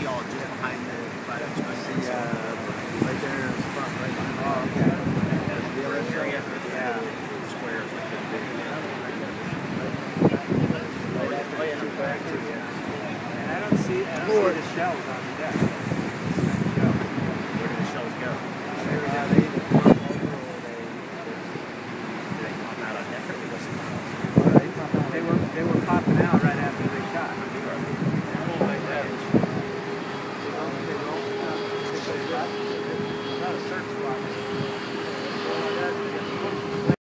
see all jet behind the fire express. The, uh, right there in the front, right behind the Oh, okay. That's the other area. Yeah. Squares like that big. Right oh, oh, after back, too, yeah. And I don't see, I don't see the shells on the deck.